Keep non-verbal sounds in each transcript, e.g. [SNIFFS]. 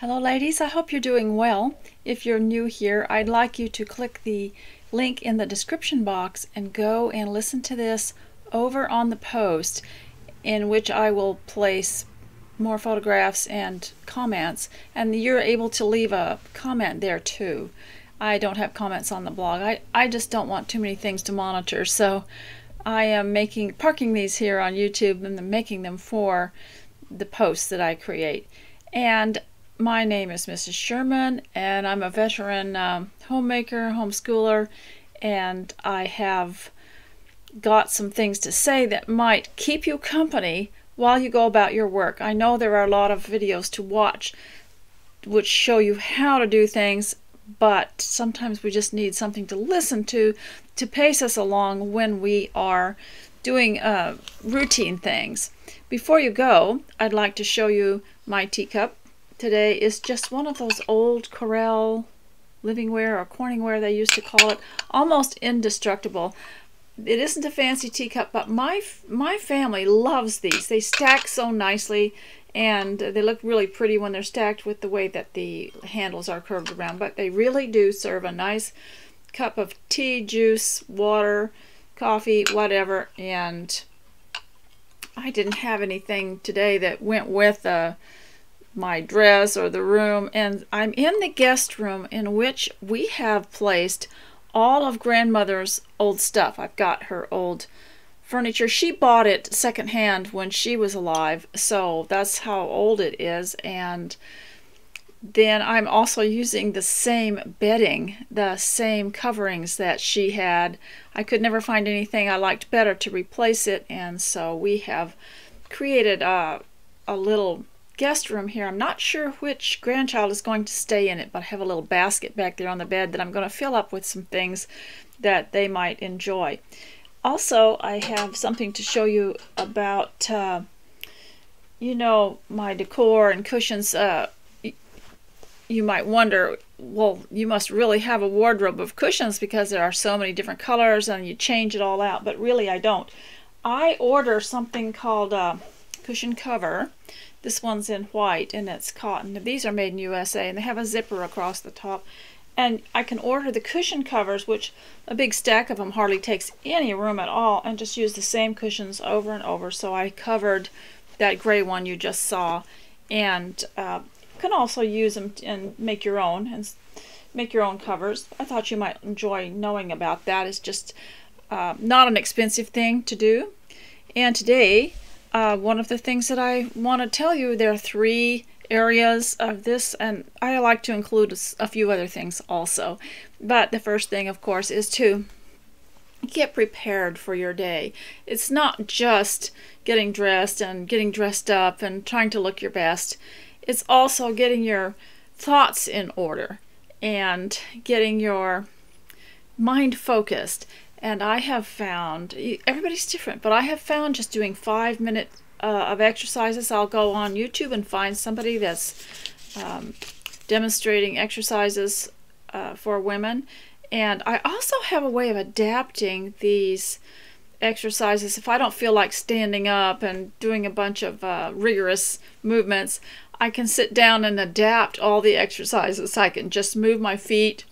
Hello ladies, I hope you're doing well. If you're new here, I'd like you to click the link in the description box and go and listen to this over on the post in which I will place more photographs and comments and you're able to leave a comment there too. I don't have comments on the blog. I, I just don't want too many things to monitor so I am making parking these here on YouTube and making them for the posts that I create. And my name is Mrs. Sherman, and I'm a veteran um, homemaker, homeschooler, and I have got some things to say that might keep you company while you go about your work. I know there are a lot of videos to watch which show you how to do things, but sometimes we just need something to listen to to pace us along when we are doing uh, routine things. Before you go, I'd like to show you my teacup today is just one of those old Corelle livingware or Corningware they used to call it, almost indestructible. It isn't a fancy teacup, but my my family loves these. They stack so nicely and they look really pretty when they're stacked with the way that the handles are curved around, but they really do serve a nice cup of tea, juice, water, coffee, whatever, and I didn't have anything today that went with a my dress or the room and I'm in the guest room in which we have placed all of grandmother's old stuff. I've got her old furniture. She bought it secondhand when she was alive, so that's how old it is. And then I'm also using the same bedding, the same coverings that she had. I could never find anything I liked better to replace it, and so we have created a, a little guest room here. I'm not sure which grandchild is going to stay in it, but I have a little basket back there on the bed that I'm going to fill up with some things that they might enjoy. Also, I have something to show you about, uh, you know, my decor and cushions. Uh, you might wonder, well, you must really have a wardrobe of cushions because there are so many different colors and you change it all out, but really I don't. I order something called a cushion cover this one's in white and it's cotton. These are made in USA and they have a zipper across the top. And I can order the cushion covers, which a big stack of them hardly takes any room at all, and just use the same cushions over and over. So I covered that gray one you just saw. And uh, can also use them and make your own and make your own covers. I thought you might enjoy knowing about that. It's just uh, not an expensive thing to do. And today uh, one of the things that I want to tell you, there are three areas of this, and I like to include a few other things also. But the first thing, of course, is to get prepared for your day. It's not just getting dressed and getting dressed up and trying to look your best. It's also getting your thoughts in order and getting your mind focused and I have found, everybody's different, but I have found just doing five minutes uh, of exercises. I'll go on YouTube and find somebody that's um, demonstrating exercises uh, for women. And I also have a way of adapting these exercises. If I don't feel like standing up and doing a bunch of uh, rigorous movements, I can sit down and adapt all the exercises. I can just move my feet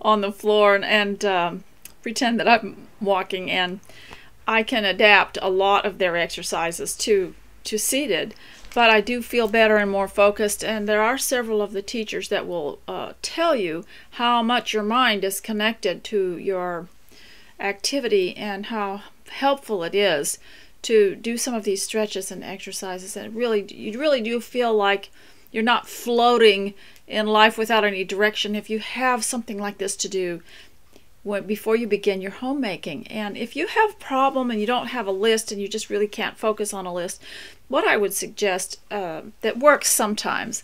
on the floor and, and um, pretend that I'm walking and I can adapt a lot of their exercises to to seated but I do feel better and more focused. And there are several of the teachers that will uh, tell you how much your mind is connected to your activity and how helpful it is to do some of these stretches and exercises. And really you really do feel like you're not floating in life without any direction. If you have something like this to do when, before you begin your homemaking. And if you have a problem and you don't have a list and you just really can't focus on a list, what I would suggest uh, that works sometimes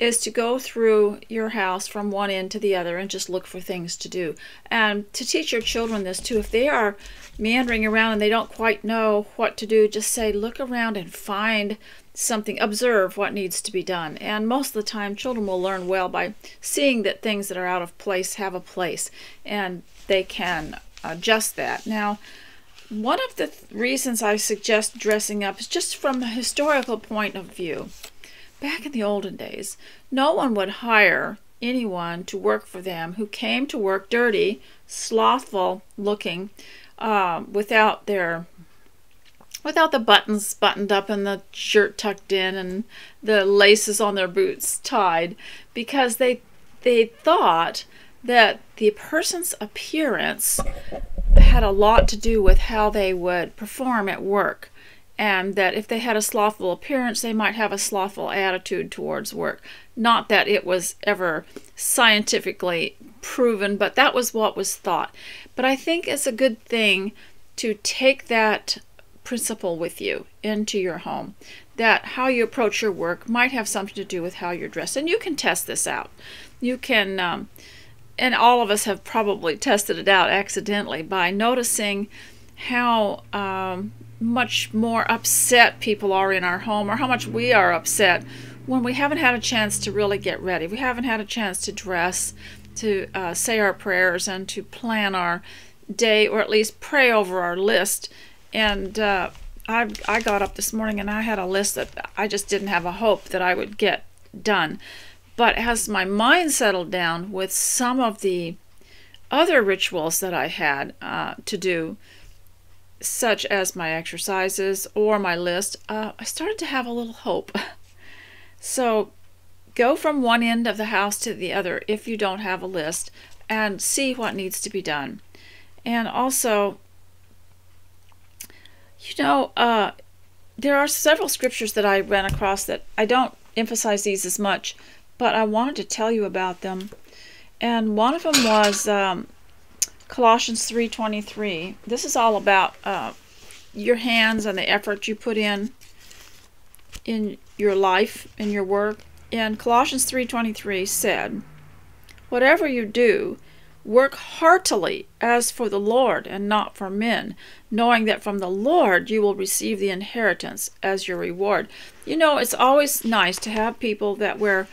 is to go through your house from one end to the other and just look for things to do. And to teach your children this too, if they are meandering around and they don't quite know what to do, just say, look around and find something, observe what needs to be done. And most of the time, children will learn well by seeing that things that are out of place have a place and they can adjust that. Now, one of the th reasons I suggest dressing up is just from a historical point of view. back in the olden days, no one would hire anyone to work for them who came to work dirty, slothful looking, um, without their without the buttons buttoned up and the shirt tucked in and the laces on their boots tied because they they thought that the person's appearance had a lot to do with how they would perform at work and that if they had a slothful appearance they might have a slothful attitude towards work. Not that it was ever scientifically proven but that was what was thought. But i think it's a good thing to take that principle with you into your home that how you approach your work might have something to do with how you're dressed. And you can test this out. You can um, and all of us have probably tested it out accidentally by noticing how um, much more upset people are in our home or how much we are upset when we haven't had a chance to really get ready. We haven't had a chance to dress, to uh, say our prayers, and to plan our day or at least pray over our list. And uh, I, I got up this morning and I had a list that I just didn't have a hope that I would get done. But as my mind settled down with some of the other rituals that I had uh, to do, such as my exercises or my list, uh, I started to have a little hope. [LAUGHS] so go from one end of the house to the other if you don't have a list and see what needs to be done. And also, you know, uh, there are several scriptures that I ran across that I don't emphasize these as much, but I wanted to tell you about them. And one of them was um, Colossians 3:23. This is all about uh, your hands and the effort you put in in your life in your work. And Colossians 3:23 said, "Whatever you do, work heartily as for the Lord and not for men, knowing that from the Lord you will receive the inheritance as your reward." You know, it's always nice to have people that we're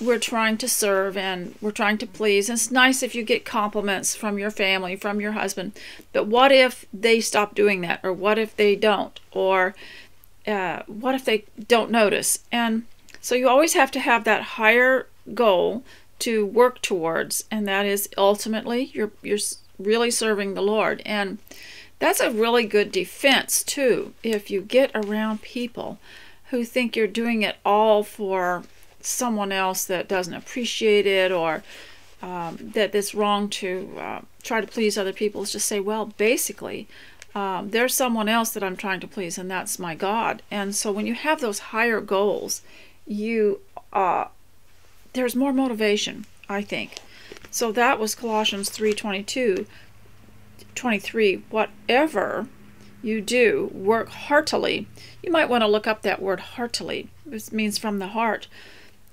we're trying to serve and we're trying to please. And it's nice if you get compliments from your family, from your husband. But what if they stop doing that? Or what if they don't? Or uh, what if they don't notice? And so you always have to have that higher goal to work towards, and that is ultimately you're you're really serving the Lord. And that's a really good defense too. If you get around people who think you're doing it all for someone else that doesn't appreciate it or um, that it's wrong to uh, try to please other people is just say, well, basically, um, there's someone else that I'm trying to please, and that's my God. And so when you have those higher goals, you uh, there's more motivation, I think. So that was Colossians 3:22, 23. Whatever you do, work heartily. You might want to look up that word heartily. This means from the heart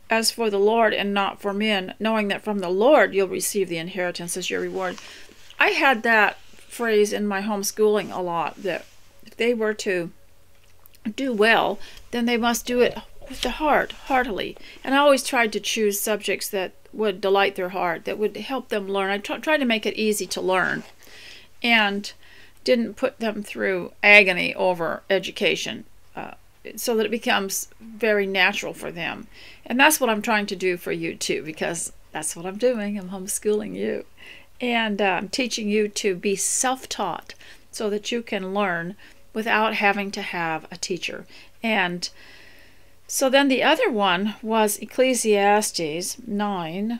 as for the Lord and not for men, knowing that from the Lord you'll receive the inheritance as your reward. I had that phrase in my homeschooling a lot that if they were to do well, then they must do it with the heart, heartily. And I always tried to choose subjects that would delight their heart, that would help them learn. I tried to make it easy to learn and didn't put them through agony over education. Uh, so that it becomes very natural for them. And that's what I'm trying to do for you too, because that's what I'm doing. I'm homeschooling you. And uh, I'm teaching you to be self taught so that you can learn without having to have a teacher. And so then the other one was Ecclesiastes 9,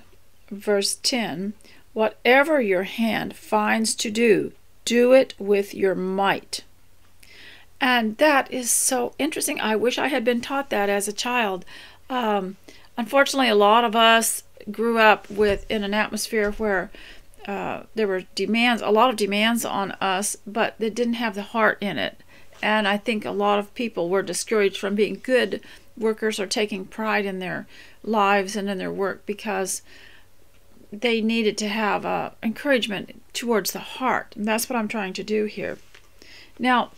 verse 10 Whatever your hand finds to do, do it with your might. And that is so interesting. I wish I had been taught that as a child. Um, unfortunately, a lot of us grew up with in an atmosphere where uh, there were demands, a lot of demands on us, but they didn't have the heart in it. And I think a lot of people were discouraged from being good workers or taking pride in their lives and in their work because they needed to have uh, encouragement towards the heart. And that's what I'm trying to do here. Now,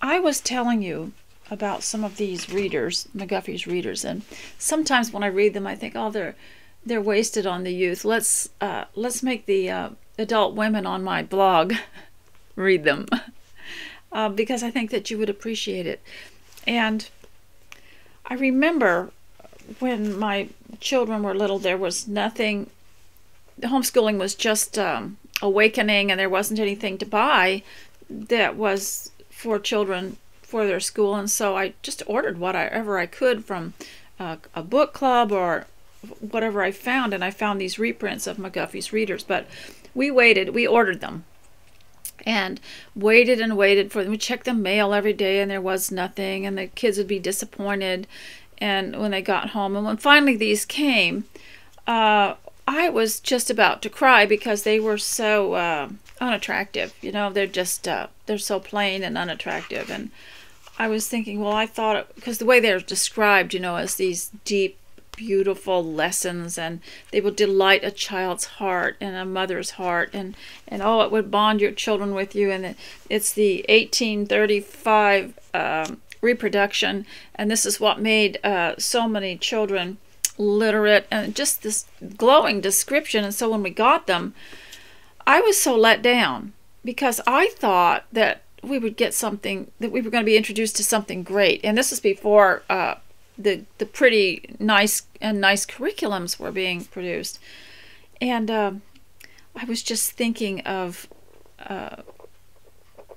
I was telling you about some of these readers, McGuffey's readers, and sometimes when I read them, I think, oh, they're they're wasted on the youth. Let's uh, let's make the uh, adult women on my blog [LAUGHS] read them [LAUGHS] uh, because I think that you would appreciate it. And I remember when my children were little, there was nothing, homeschooling was just um, awakening, and there wasn't anything to buy that was for children for their school. And so I just ordered whatever I could from uh, a book club or whatever I found, and I found these reprints of McGuffey's Readers. But we waited, we ordered them and waited and waited for them. We checked the mail every day, and there was nothing, and the kids would be disappointed. And when they got home, and when finally these came, uh, I was just about to cry because they were so uh, unattractive. You know, they're just uh, they're so plain and unattractive. And I was thinking, well, I thought because the way they're described, you know, as these deep beautiful lessons and they will delight a child's heart and a mother's heart and and oh it would bond your children with you and it's the 1835 um, reproduction and this is what made uh, so many children literate and just this glowing description and so when we got them i was so let down because i thought that we would get something that we were going to be introduced to something great. And this was before uh, the the pretty nice and nice curriculums were being produced, and uh, I was just thinking of uh,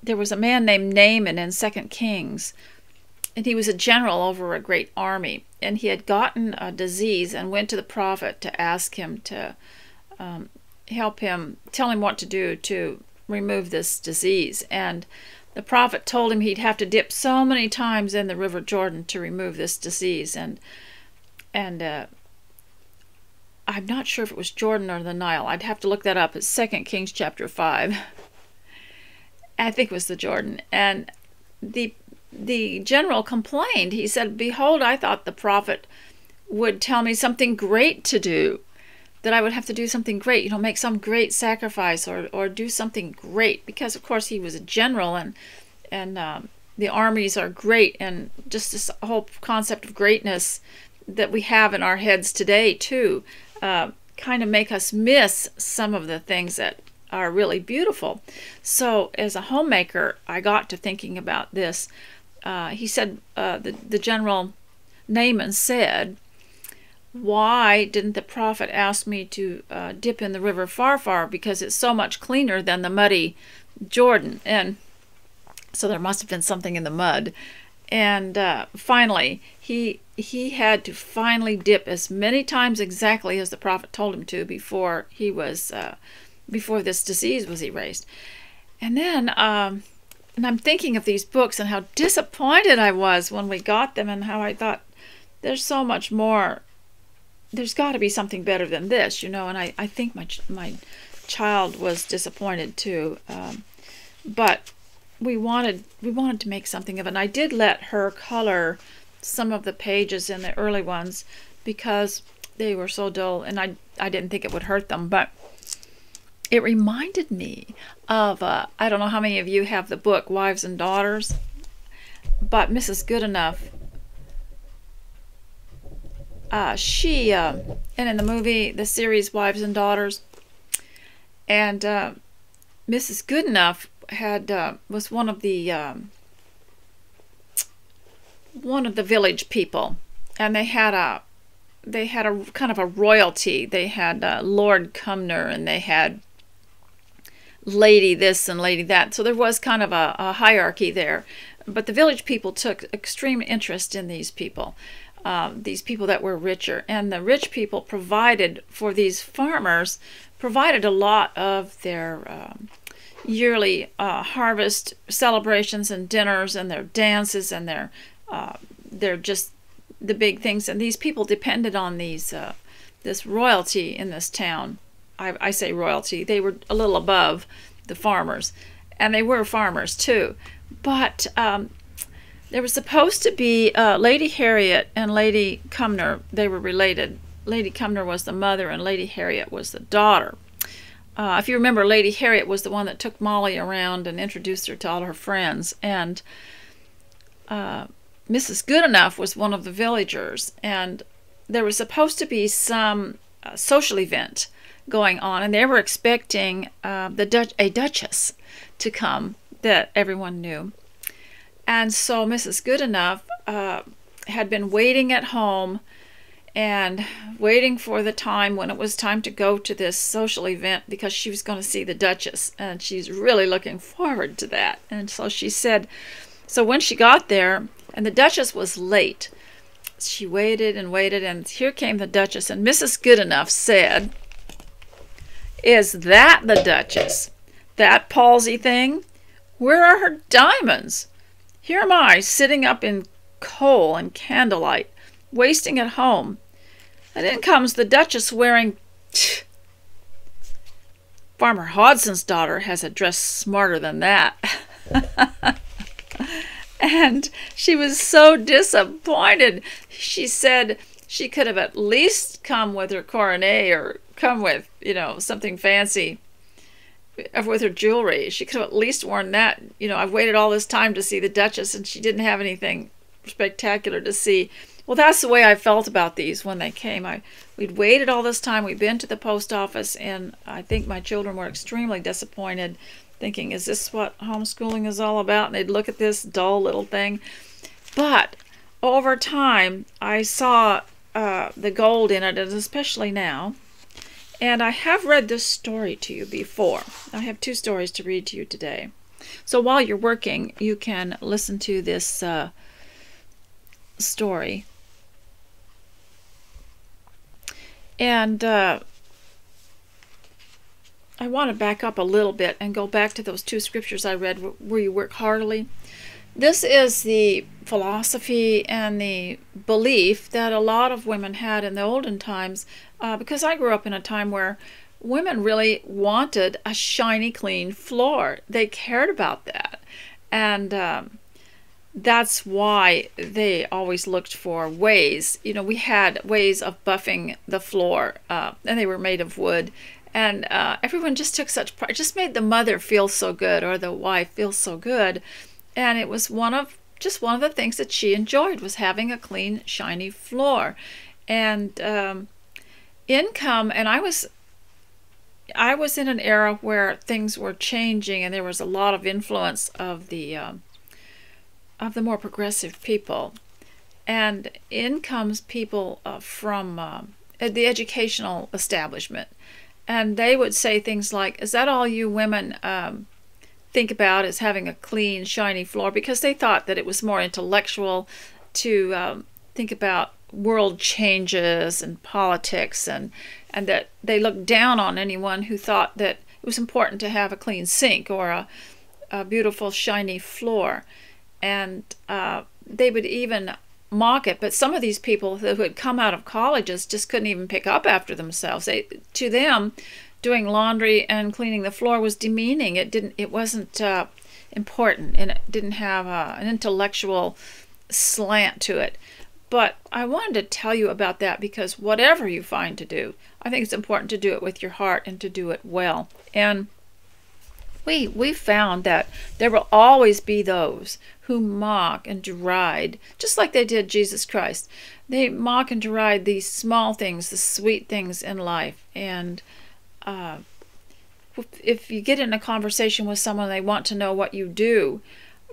there was a man named Naaman in Second Kings, and he was a general over a great army, and he had gotten a disease and went to the prophet to ask him to um, help him, tell him what to do to remove this disease, and the prophet told him he'd have to dip so many times in the river Jordan to remove this disease and and uh, I'm not sure if it was Jordan or the Nile. I'd have to look that up. It's Second Kings chapter five. I think it was the Jordan. And the the general complained. He said, "Behold, I thought the prophet would tell me something great to do that I would have to do something great, you know, make some great sacrifice or, or do something great because, of course, he was a general and and um, the armies are great and just this whole concept of greatness that we have in our heads today too uh, kind of make us miss some of the things that are really beautiful. So as a homemaker, I got to thinking about this. Uh, he said uh, the the general Naaman said why didn't the prophet ask me to uh, dip in the river Pharpar because it's so much cleaner than the muddy Jordan? And so there must have been something in the mud. And uh, finally, he he had to finally dip as many times exactly as the prophet told him to before he was uh, before this disease was erased. And then, um, and I'm thinking of these books and how disappointed I was when we got them, and how I thought there's so much more there's got to be something better than this, you know. And I, I think my my child was disappointed too. Um, but we wanted we wanted to make something of it. And I did let her color some of the pages in the early ones because they were so dull, and I I didn't think it would hurt them, but. It reminded me of, uh, I don't know how many of you have the book Wives and Daughters, but Mrs. Goodenough uh, she uh, and in the movie the series wives and daughters. And uh, mrs goodenough had uh, was one of the um, one of the village people. And they had a they had a kind of a royalty. They had uh, lord cumnor and they had lady this and lady that. So there was kind of a, a hierarchy there. But the village people took extreme interest in these people um, these people that were richer. And the rich people provided for these farmers, provided a lot of their um, yearly uh, harvest celebrations and dinners and their dances and their, uh, their just the big things. And these people depended on these, uh, this royalty in this town. I, I say royalty, they were a little above the farmers. And they were farmers too. But um, there was supposed to be uh, Lady Harriet and Lady Cumnor. They were related. Lady Cumnor was the mother, and Lady Harriet was the daughter. Uh, if you remember, Lady Harriet was the one that took Molly around and introduced her to all her friends, and uh, Mrs. Goodenough was one of the villagers, and there was supposed to be some uh, social event going on, and they were expecting uh, the a duchess to come that everyone knew. And so Mrs. Goodenough uh, had been waiting at home and waiting for the time when it was time to go to this social event because she was going to see the Duchess and she's really looking forward to that. And so she said, so when she got there, and the Duchess was late, she waited and waited, and here came the Duchess, and Mrs. Goodenough said, Is that the Duchess? That palsy thing? Where are her diamonds? Here am I, sitting up in coal and candlelight, wasting at home. And in comes the Duchess wearing. [SNIFFS] Farmer Hodson's daughter has a dress smarter than that. [LAUGHS] and she was so disappointed. She said she could have at least come with her coronet or come with, you know, something fancy with her jewelry. She could have at least worn that. You know, I've waited all this time to see the Duchess, and she didn't have anything spectacular to see. Well, that's the way I felt about these when they came. I we'd waited all this time. We'd been to the post office, and I think my children were extremely disappointed, thinking, "Is this what homeschooling is all about?" And they'd look at this dull little thing. But over time, I saw uh, the gold in it, and especially now. And I have read this story to you before. I have two stories to read to you today. So while you're working, you can listen to this uh, story. And uh, I want to back up a little bit and go back to those two scriptures I read where you work heartily. This is the philosophy and the belief that a lot of women had in the olden times uh, because I grew up in a time where women really wanted a shiny, clean floor. They cared about that. And um, that's why they always looked for ways. You know, we had ways of buffing the floor, uh, and they were made of wood. And uh, everyone just took such pride. Just made the mother feel so good, or the wife feel so good. And it was one of just one of the things that she enjoyed was having a clean, shiny floor. And um, income, and I was I was in an era where things were changing, and there was a lot of influence of the um, of the more progressive people, and in comes people uh, from uh, the educational establishment, and they would say things like, "Is that all you women um, think about? Is having a clean, shiny floor?" Because they thought that it was more intellectual to um, think about world changes and politics, and and that they looked down on anyone who thought that it was important to have a clean sink or a, a beautiful, shiny floor and uh, they would even mock it. But some of these people who had come out of colleges just couldn't even pick up after themselves. They, to them, doing laundry and cleaning the floor was demeaning. It didn't. It wasn't uh, important, and it didn't have uh, an intellectual slant to it. But I wanted to tell you about that because whatever you find to do, I think it's important to do it with your heart and to do it well. And we we found that there will always be those who mock and deride, just like they did Jesus Christ. They mock and deride these small things, the sweet things in life. And uh, if you get in a conversation with someone, they want to know what you do.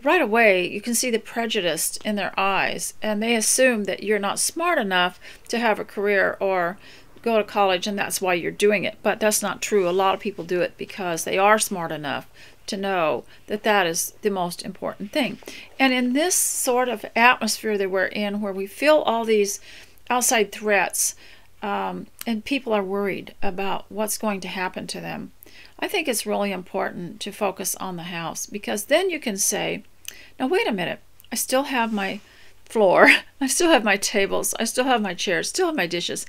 Right away, you can see the prejudice in their eyes, and they assume that you're not smart enough to have a career or go to college and that's why you're doing it. But that's not true. A lot of people do it because they are smart enough to know that that is the most important thing. And in this sort of atmosphere that we're in, where we feel all these outside threats um, and people are worried about what's going to happen to them, I think it's really important to focus on the house because then you can say, now, wait a minute, I still have my floor, [LAUGHS] I still have my tables, I still have my chairs, still have my dishes,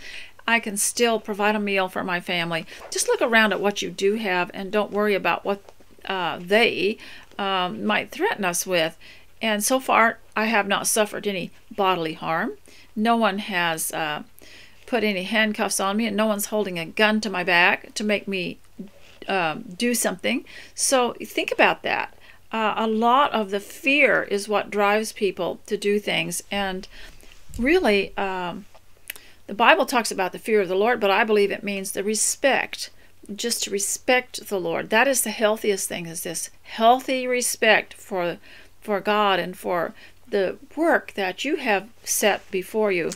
I can still provide a meal for my family. Just look around at what you do have and don't worry about what uh, they um, might threaten us with. And so far, I have not suffered any bodily harm. No one has uh, put any handcuffs on me, and no one's holding a gun to my back to make me um, do something. So think about that. Uh, a lot of the fear is what drives people to do things. And really, um, the Bible talks about the fear of the Lord, but I believe it means the respect, just to respect the Lord. That is the healthiest thing is this healthy respect for for God and for the work that you have set before you,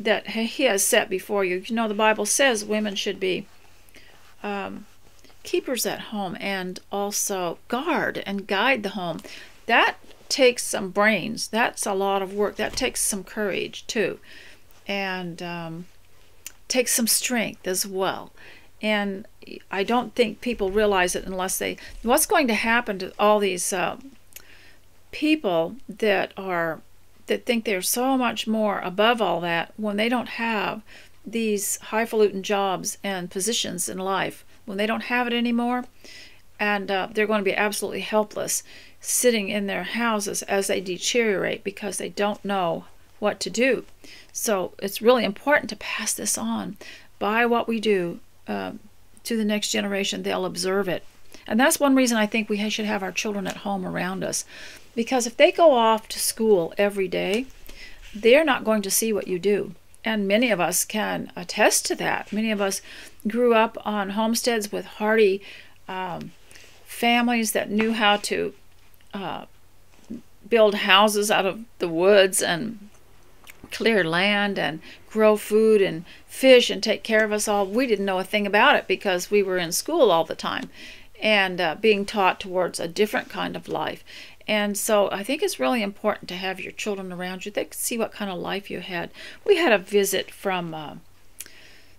that He has set before you. You know, the Bible says women should be um, keepers at home and also guard and guide the home. That takes some brains. That's a lot of work. That takes some courage too, and um, takes some strength as well. And I don't think people realize it unless they. What's going to happen to all these uh, people that are that think they're so much more above all that when they don't have these highfalutin jobs and positions in life when they don't have it anymore and uh, they're going to be absolutely helpless sitting in their houses as they deteriorate because they don't know what to do. So it's really important to pass this on by what we do uh, to the next generation. They'll observe it. And that's one reason I think we should have our children at home around us. Because if they go off to school every day, they're not going to see what you do. And many of us can attest to that. Many of us grew up on homesteads with hardy um, families that knew how to uh, build houses out of the woods and clear land and grow food and fish and take care of us all. We didn't know a thing about it because we were in school all the time and uh, being taught towards a different kind of life. And so I think it's really important to have your children around you. They can see what kind of life you had. We had a visit from uh,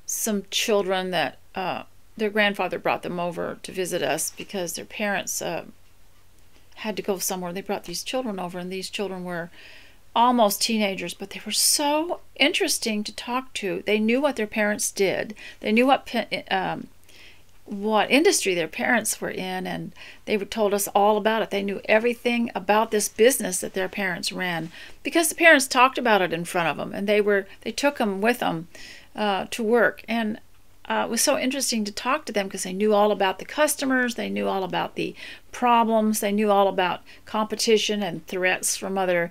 some children that uh, their grandfather brought them over to visit us because their parents uh, had to go somewhere. They brought these children over, and these children were almost teenagers, but they were so interesting to talk to. They knew what their parents did. They knew what um, what industry their parents were in, and they told us all about it. They knew everything about this business that their parents ran because the parents talked about it in front of them, and they were they took them with them uh, to work. And uh, it was so interesting to talk to them because they knew all about the customers, they knew all about the problems, they knew all about competition and threats from other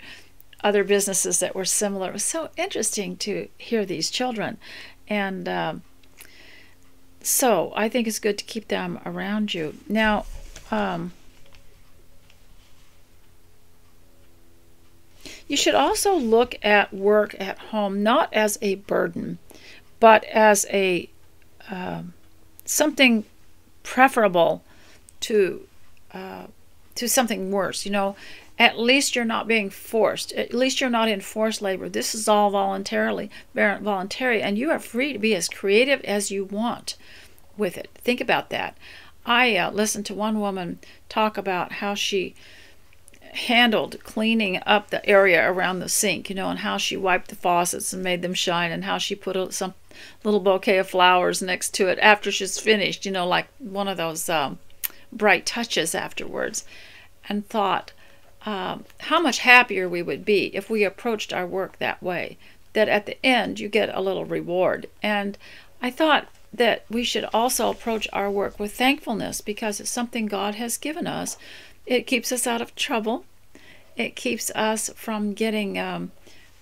other businesses that were similar. It was so interesting to hear these children, and um, so I think it's good to keep them around you. Now, um, you should also look at work at home not as a burden, but as a um, something preferable to uh, to something worse. You know, at least you're not being forced. At least you're not in forced labor. This is all voluntarily, voluntary, and you are free to be as creative as you want with it. Think about that. I uh, listened to one woman talk about how she handled cleaning up the area around the sink, you know, and how she wiped the faucets and made them shine, and how she put a, some little bouquet of flowers next to it after she's finished, you know, like one of those um, bright touches afterwards, and thought um, how much happier we would be if we approached our work that way. That at the end you get a little reward. And I thought that we should also approach our work with thankfulness because it's something God has given us. It keeps us out of trouble. It keeps us from getting um,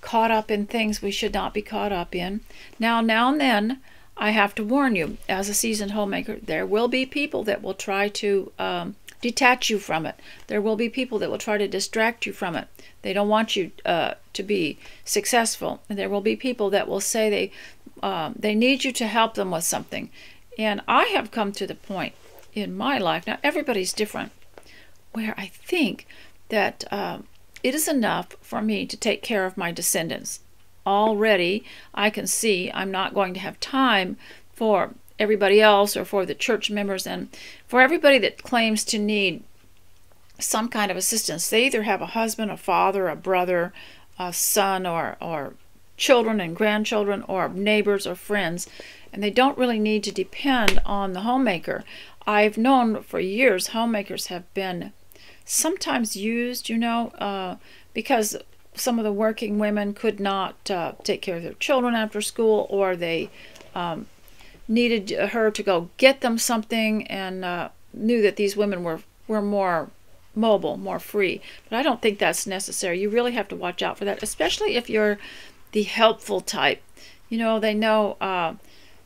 caught up in things we should not be caught up in. Now, now and then, I have to warn you, as a seasoned homemaker, there will be people that will try to um, detach you from it. There will be people that will try to distract you from it. They don't want you uh, to be successful. And there will be people that will say they um, they need you to help them with something. And I have come to the point in my life now. Everybody's different, where I think that um, it is enough for me to take care of my descendants. Already, I can see I'm not going to have time for everybody else or for the church members and for everybody that claims to need some kind of assistance. They either have a husband, a father, a brother, a son, or, or children and grandchildren, or neighbors or friends, and they don't really need to depend on the homemaker. I've known for years homemakers have been sometimes used, you know, uh, because some of the working women could not uh, take care of their children after school, or they um, needed her to go get them something, and uh, knew that these women were were more mobile, more free. But I don't think that's necessary. You really have to watch out for that, especially if you're the helpful type. You know, they know uh,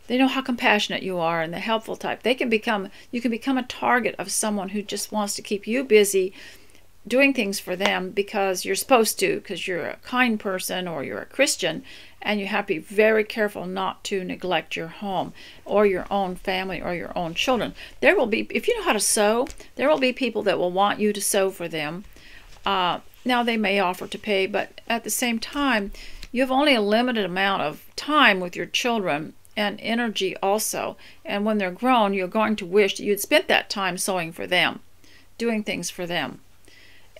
they know how compassionate you are and the helpful type. They can become you can become a target of someone who just wants to keep you busy doing things for them because you're supposed to, because you're a kind person or you're a Christian, and you have to be very careful not to neglect your home or your own family or your own children. There will be, if you know how to sew, there will be people that will want you to sew for them. Uh, now, they may offer to pay, but at the same time, you have only a limited amount of time with your children and energy also. And when they're grown, you're going to wish that you'd spent that time sewing for them, doing things for them.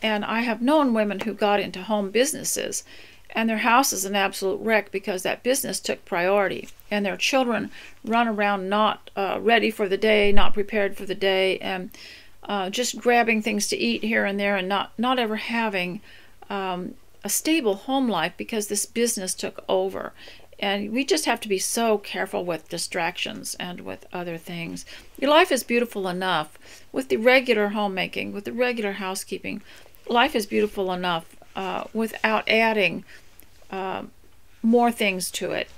And I have known women who got into home businesses and their house is an absolute wreck because that business took priority. And their children run around not uh, ready for the day not prepared for the day and uh, just grabbing things to eat here and there and not not ever having um, a stable home life because this business took over. And we just have to be so careful with distractions and with other things. Your life is beautiful enough with the regular homemaking with the regular housekeeping. Life is beautiful enough uh, without adding uh, more things to it.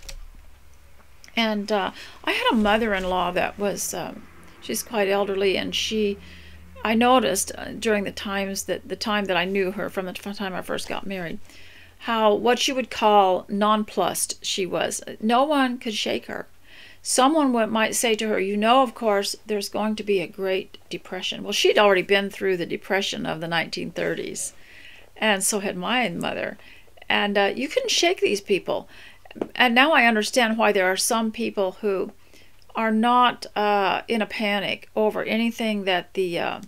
And uh, I had a mother-in-law that was, um, she's quite elderly, and she, I noticed uh, during the times that the time that I knew her from the time I first got married, how what she would call nonplussed she was. No one could shake her. Someone might say to her, You know, of course, there's going to be a Great Depression. Well, she'd already been through the Depression of the 1930s and so had my mother. And uh, you couldn't shake these people. And now I understand why there are some people who are not uh, in a panic over anything that the uh,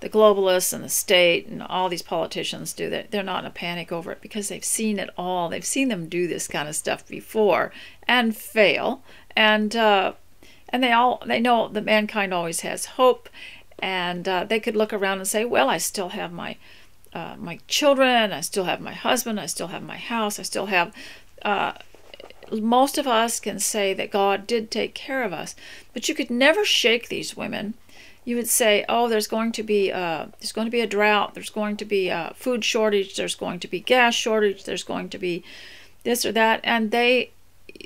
the globalists and the state and all these politicians do. That they're not in a panic over it because they've seen it all. They've seen them do this kind of stuff before and fail. And uh, and they all they know that mankind always has hope. And uh, they could look around and say, well, I still have my uh, my children, I still have my husband, I still have my house, I still have. Uh, most of us can say that God did take care of us, but you could never shake these women. You would say, "Oh, there's going to be uh, there's going to be a drought, there's going to be a food shortage, there's going to be gas shortage, there's going to be this or that," and they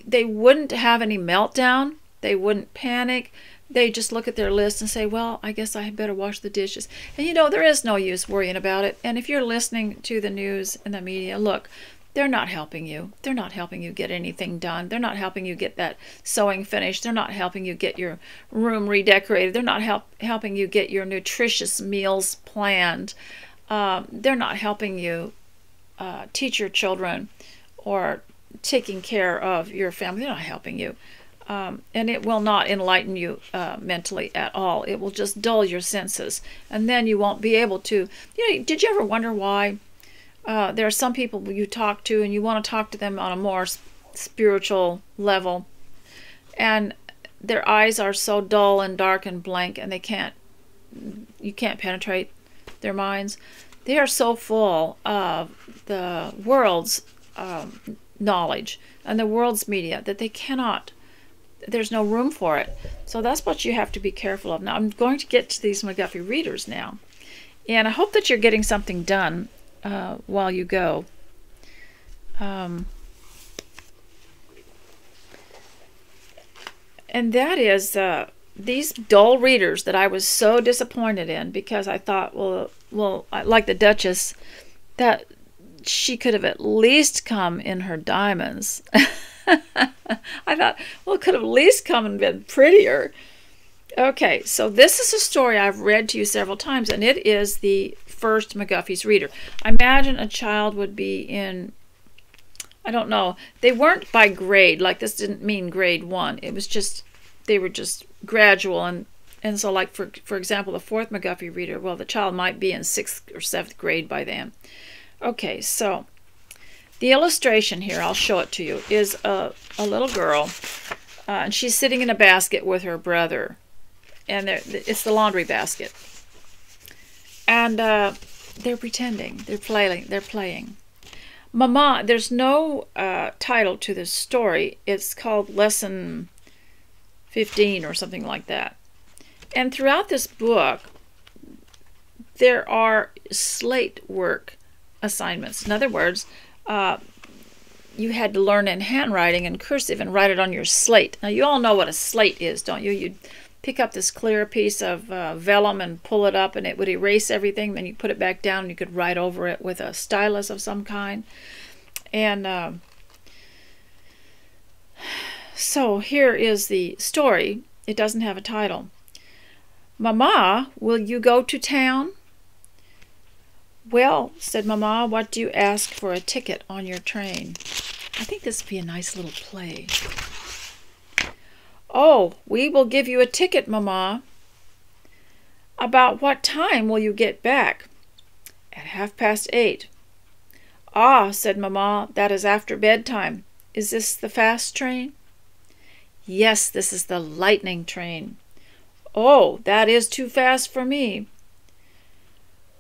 they wouldn't have any meltdown, they wouldn't panic, they just look at their list and say, well, I guess I had better wash the dishes. And you know, there is no use worrying about it. And if you're listening to the news and the media, look, they're not helping you. They're not helping you get anything done. They're not helping you get that sewing finished. They're not helping you get your room redecorated. They're not help, helping you get your nutritious meals planned. Um, they're not helping you uh, teach your children or taking care of your family. They're not helping you. Um, and it will not enlighten you uh, mentally at all. It will just dull your senses, and then you won't be able to. You know, did you ever wonder why uh, there are some people you talk to, and you want to talk to them on a more spiritual level, and their eyes are so dull and dark and blank, and they can't, you can't penetrate their minds. They are so full of the world's um, knowledge and the world's media that they cannot there's no room for it. So that's what you have to be careful of. Now I'm going to get to these McGuffey readers now. And I hope that you're getting something done uh, while you go. Um, and that is uh, these dull readers that I was so disappointed in because I thought, well, well, like the Duchess, that she could have at least come in her diamonds. [LAUGHS] [LAUGHS] I thought, well, it could have at least come and been prettier. Okay, so this is a story I've read to you several times, and it is the first McGuffey's Reader. I imagine a child would be in, I don't know, they weren't by grade, like this didn't mean grade one. It was just, they were just gradual, and, and so like, for, for example, the fourth McGuffey Reader, well, the child might be in sixth or seventh grade by then. Okay, so the illustration here, I'll show it to you, is a, a little girl, uh, and she's sitting in a basket with her brother, and it's the laundry basket. And uh, they're pretending, they're playing, they're playing. Mama, there's no uh, title to this story. It's called Lesson 15 or something like that. And throughout this book, there are slate work assignments. In other words, uh, you had to learn in handwriting and cursive and write it on your slate. Now, you all know what a slate is, don't you? You'd pick up this clear piece of uh, vellum and pull it up, and it would erase everything. Then you put it back down, and you could write over it with a stylus of some kind. And uh, so here is the story. It doesn't have a title. Mama, will you go to town? Well, said Mamma, what do you ask for a ticket on your train? I think this would be a nice little play. Oh, we will give you a ticket, Mamma. About what time will you get back? At half past eight. Ah, said Mamma, that is after bedtime. Is this the fast train? Yes, this is the lightning train. Oh, that is too fast for me.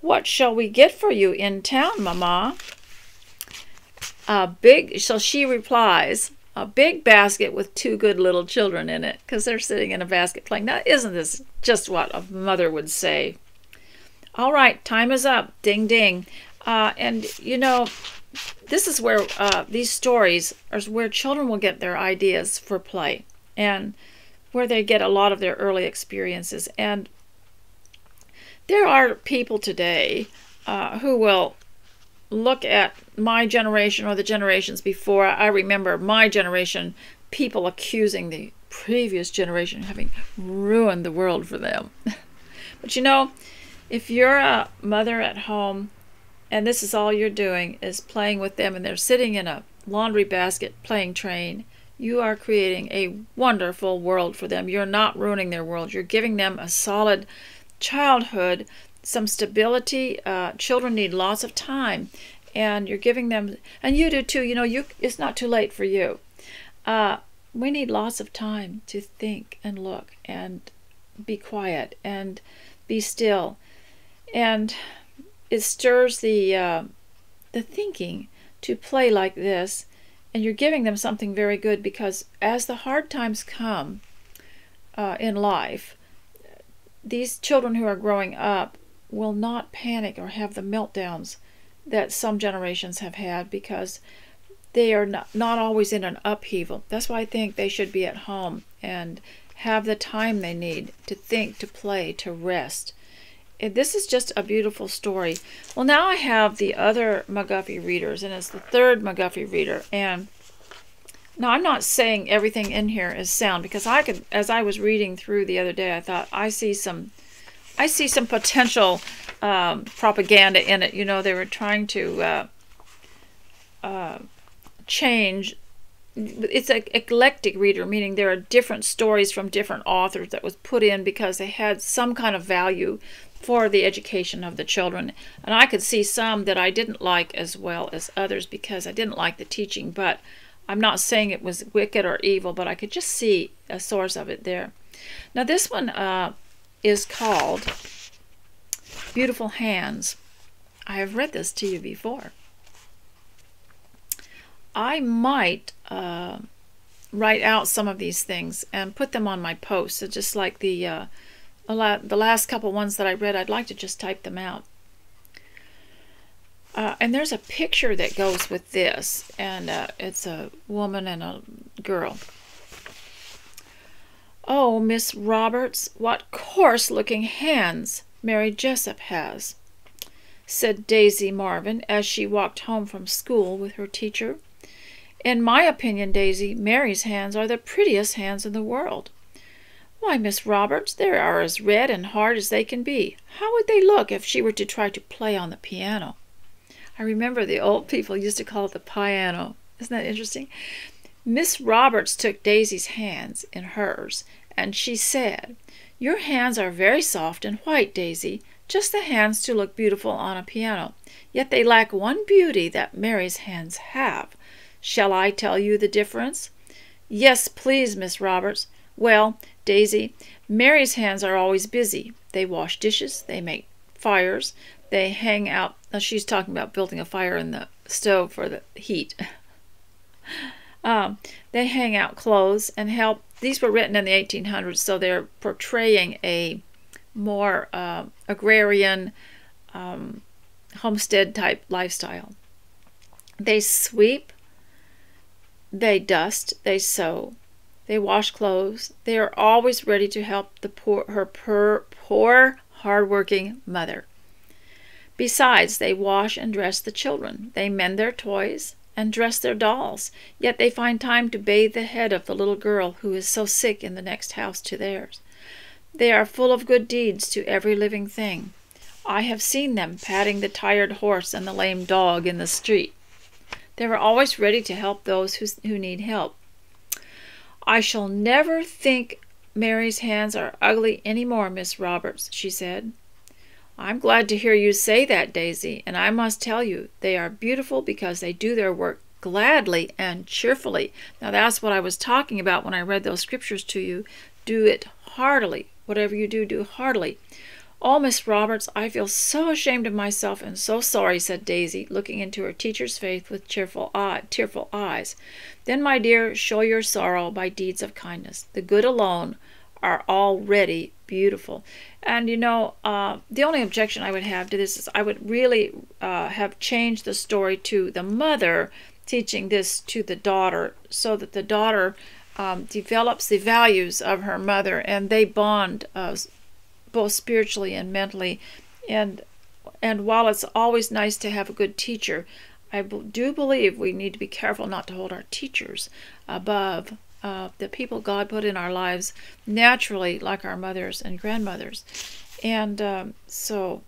What shall we get for you in town, Mamma? A big, so she replies, a big basket with two good little children in it, because they're sitting in a basket playing. Now, isn't this just what a mother would say? All right, time is up. Ding, ding. Uh, and, you know, this is where uh, these stories are where children will get their ideas for play and where they get a lot of their early experiences. And there are people today uh, who will look at my generation or the generations before. I remember my generation, people accusing the previous generation of having ruined the world for them. [LAUGHS] but you know, if you're a mother at home and this is all you're doing is playing with them and they're sitting in a laundry basket playing train, you are creating a wonderful world for them. You're not ruining their world. You're giving them a solid childhood, some stability. Uh, children need lots of time, and you're giving them, and you do too. You know, you it's not too late for you. Uh, we need lots of time to think and look and be quiet and be still, and it stirs the uh, the thinking to play like this, and you're giving them something very good because as the hard times come uh, in life, these children who are growing up will not panic or have the meltdowns that some generations have had because they are not, not always in an upheaval. That's why I think they should be at home and have the time they need to think, to play, to rest. And this is just a beautiful story. Well, now I have the other McGuffey readers, and it's the third McGuffey reader. And now, I'm not saying everything in here is sound because I could, as I was reading through the other day, I thought I see some, I see some potential um, propaganda in it. You know, they were trying to uh, uh, change. It's an eclectic reader, meaning there are different stories from different authors that was put in because they had some kind of value for the education of the children. And I could see some that I didn't like as well as others because I didn't like the teaching, but I'm not saying it was wicked or evil, but I could just see a source of it there. Now, this one uh, is called Beautiful Hands. I have read this to you before. I might uh, write out some of these things and put them on my post. So just like the uh, the last couple ones that I read, I'd like to just type them out. Uh, and there's a picture that goes with this, and uh, it's a woman and a girl. Oh, Miss Roberts, what coarse looking hands Mary Jessup has, said Daisy Marvin as she walked home from school with her teacher. In my opinion, Daisy, Mary's hands are the prettiest hands in the world. Why, Miss Roberts, they are as red and hard as they can be. How would they look if she were to try to play on the piano? I remember the old people used to call it the piano. Isn't that interesting? Miss Roberts took Daisy's hands in hers, and she said, Your hands are very soft and white, Daisy, just the hands to look beautiful on a piano. Yet they lack one beauty that Mary's hands have. Shall I tell you the difference? Yes, please, Miss Roberts. Well, Daisy, Mary's hands are always busy. They wash dishes, they make fires, they hang out. Now she's talking about building a fire in the stove for the heat. [LAUGHS] um, they hang out clothes and help. These were written in the 1800s, so they're portraying a more uh, agrarian, um, homestead type lifestyle. They sweep, they dust, they sew, They wash clothes. They are always ready to help the poor, her poor, poor, hard-working mother. Besides, they wash and dress the children. They mend their toys and dress their dolls. Yet they find time to bathe the head of the little girl who is so sick in the next house to theirs. They are full of good deeds to every living thing. I have seen them patting the tired horse and the lame dog in the street. They are always ready to help those who, who need help. I shall never think Mary's hands are ugly any more, Miss Roberts, she said. I'm glad to hear you say that, Daisy, and I must tell you they are beautiful because they do their work gladly and cheerfully. Now that's what I was talking about when I read those scriptures to you. Do it heartily. Whatever you do, do heartily. Oh, Miss Roberts, I feel so ashamed of myself and so sorry, said Daisy, looking into her teacher's face with cheerful eye, tearful eyes. Then, my dear, show your sorrow by deeds of kindness. The good alone are already beautiful. And you know, uh, the only objection I would have to this is I would really uh, have changed the story to the mother teaching this to the daughter so that the daughter um, develops the values of her mother and they bond uh, both spiritually and mentally. And and while it's always nice to have a good teacher, I do believe we need to be careful not to hold our teachers above uh, the people God put in our lives naturally, like our mothers and grandmothers. And um, so,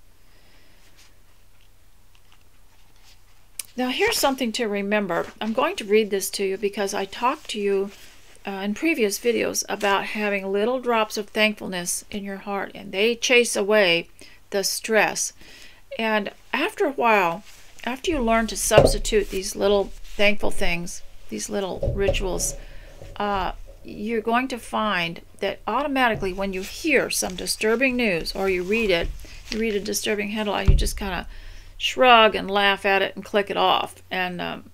now here's something to remember. I'm going to read this to you because I talked to you uh, in previous videos about having little drops of thankfulness in your heart and they chase away the stress. And after a while, after you learn to substitute these little thankful things, these little rituals, uh, you're going to find that automatically when you hear some disturbing news or you read it, you read a disturbing headline, you just kind of shrug and laugh at it and click it off. And um,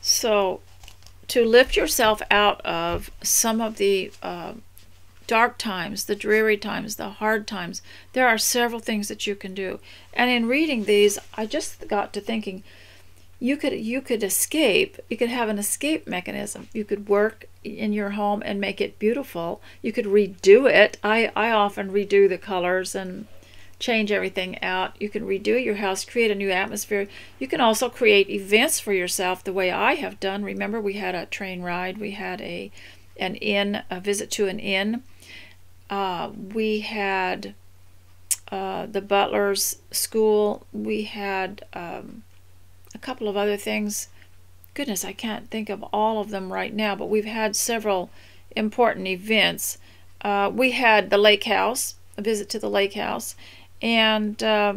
So, to lift yourself out of some of the uh, dark times, the dreary times, the hard times, there are several things that you can do. And in reading these, I just got to thinking you could you could escape you could have an escape mechanism you could work in your home and make it beautiful you could redo it i i often redo the colors and change everything out. You can redo your house, create a new atmosphere. You can also create events for yourself the way I have done. Remember, we had a train ride, we had a an inn, a visit to an inn. Uh, we had uh, the butler's school. We had um, a couple of other things. Goodness, I can't think of all of them right now, but we've had several important events. Uh, we had the lake house, a visit to the lake house, and uh,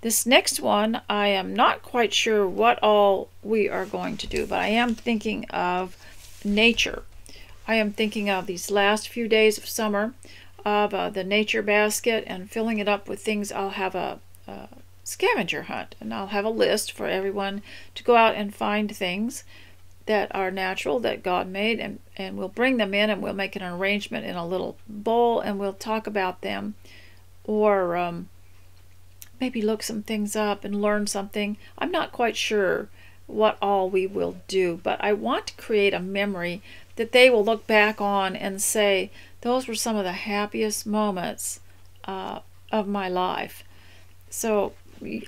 this next one, I am not quite sure what all we are going to do, but I am thinking of nature. I am thinking of these last few days of summer of uh, the nature basket and filling it up with things. I'll have a, a scavenger hunt and I'll have a list for everyone to go out and find things that are natural that God made and, and we'll bring them in and we'll make an arrangement in a little bowl and we'll talk about them or um, maybe look some things up and learn something. I'm not quite sure what all we will do, but I want to create a memory that they will look back on and say, those were some of the happiest moments uh, of my life. So,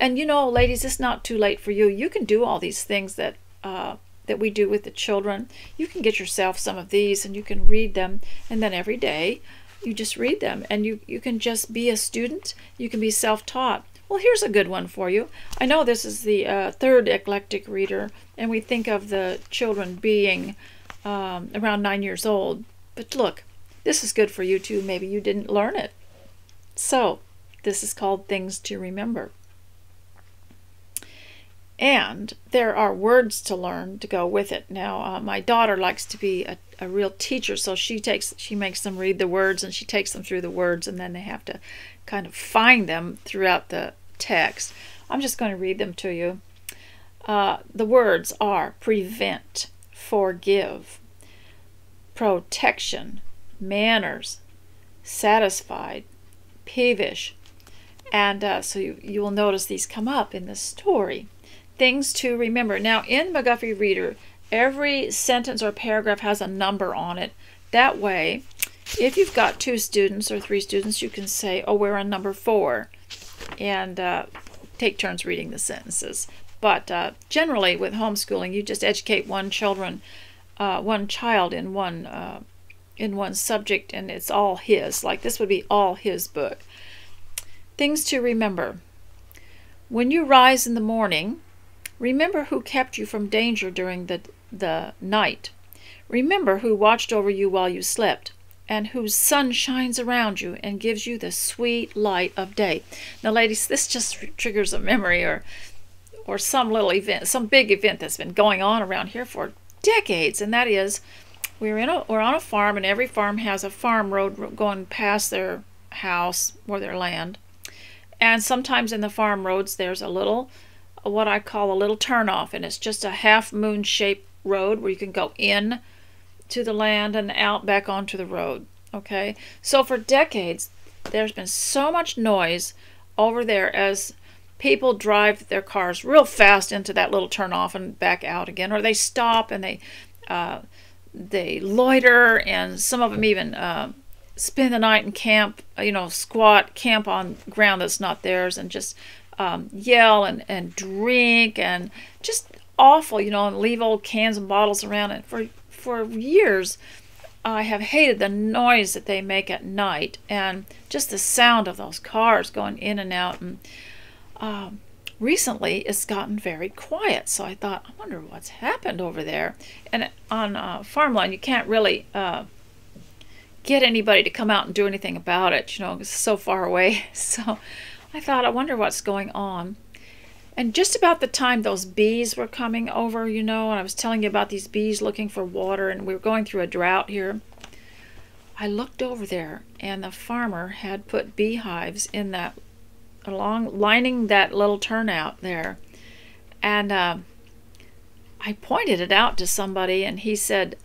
and you know, ladies, it's not too late for you. You can do all these things that uh, that we do with the children. You can get yourself some of these and you can read them, and then every day you just read them and you, you can just be a student. You can be self-taught. Well, here's a good one for you. I know this is the uh, third eclectic reader, and we think of the children being um, around nine years old. But look, this is good for you too. Maybe you didn't learn it. So, this is called Things to Remember. And there are words to learn to go with it. Now, uh, my daughter likes to be a, a real teacher, so she takes she makes them read the words and she takes them through the words, and then they have to kind of find them throughout the text. I'm just going to read them to you. Uh, the words are prevent, forgive, protection, manners, satisfied, peevish. And uh, so you, you will notice these come up in this story. Things to remember. Now, in McGuffey Reader, every sentence or paragraph has a number on it. That way, if you've got two students or three students, you can say, oh, we're on number four, and uh, take turns reading the sentences. But uh, generally, with homeschooling, you just educate one children, uh, one child in one uh, in one subject, and it's all his. Like this would be all his book. Things to remember: when you rise in the morning, remember who kept you from danger during the the night. Remember who watched over you while you slept and whose sun shines around you and gives you the sweet light of day. Now, ladies, this just triggers a memory or or some little event, some big event that's been going on around here for decades, and that is we're in a we're on a farm, and every farm has a farm road going past their house or their land, and sometimes in the farm roads there's a little what I call a little turnoff, and it's just a half moon shaped road where you can go in to the land and out back onto the road. Okay, so for decades there's been so much noise over there as people drive their cars real fast into that little turnoff and back out again, or they stop and they uh, they loiter, and some of them even uh, spend the night and camp, you know, squat, camp on ground that's not theirs, and just um, yell and, and drink and just awful, you know, and leave old cans and bottles around. And for for years, I have hated the noise that they make at night and just the sound of those cars going in and out and um, recently it's gotten very quiet. So I thought, I wonder what's happened over there. And on uh, Farmline, you can't really uh, get anybody to come out and do anything about it. You know, it's so far away. [LAUGHS] So I thought, I wonder what's going on. And just about the time those bees were coming over, you know, and I was telling you about these bees looking for water, and we were going through a drought here. I looked over there, and the farmer had put beehives in that along lining that little turnout there. And uh, I pointed it out to somebody, and he said,